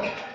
México.